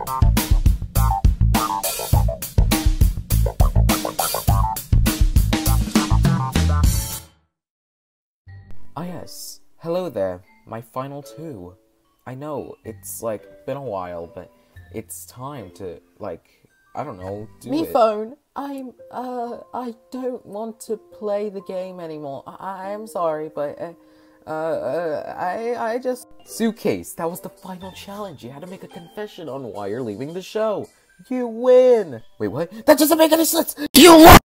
Ah yes, hello there, my final two. I know, it's like been a while, but it's time to, like, I don't know, do Me it. phone. I'm uh I don't want to play the game anymore. I, I am sorry, but uh, uh, uh I I just Suitcase, that was the final challenge. You had to make a confession on why you're leaving the show. You win! Wait, what? That doesn't make any sense! You won!